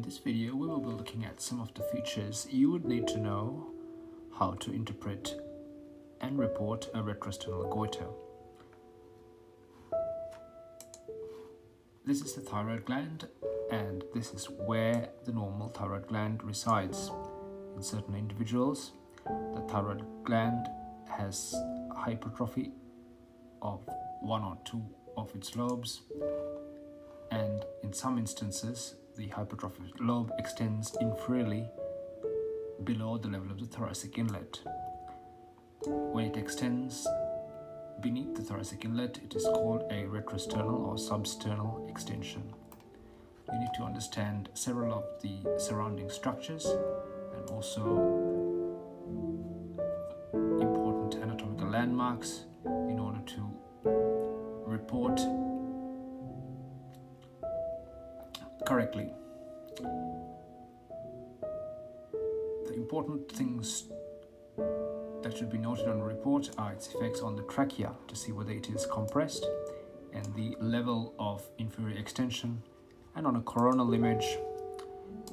In this video, we will be looking at some of the features you would need to know how to interpret and report a retrosternal goiter. This is the thyroid gland and this is where the normal thyroid gland resides. In certain individuals, the thyroid gland has hypertrophy of one or two of its lobes and in some instances the hypertrophic lobe extends inferiorly below the level of the thoracic inlet. When it extends beneath the thoracic inlet, it is called a retrosternal or substernal extension. You need to understand several of the surrounding structures and also important anatomical landmarks correctly. The important things that should be noted on a report are its effects on the trachea to see whether it is compressed and the level of inferior extension and on a coronal image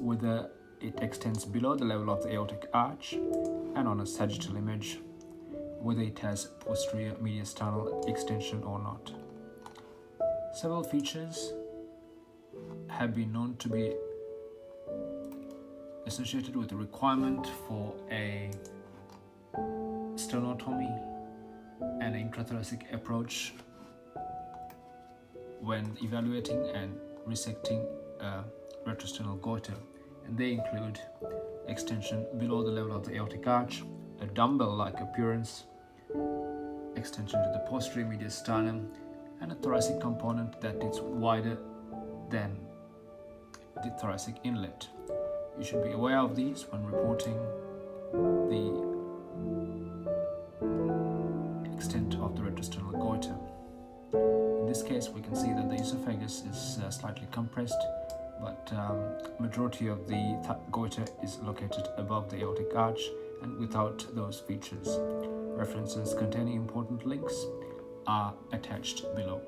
whether it extends below the level of the aortic arch and on a sagittal image whether it has posterior mediastinal extension or not. Several features have been known to be associated with the requirement for a sternotomy and an intrathoracic approach when evaluating and resecting a retrosternal goiter. And they include extension below the level of the aortic arch, a dumbbell-like appearance, extension to the posterior mediastinum, and a thoracic component that is wider than the thoracic inlet. You should be aware of these when reporting the extent of the retrosternal goiter. In this case, we can see that the esophagus is uh, slightly compressed, but um, majority of the th goiter is located above the aortic arch and without those features. References containing important links are attached below.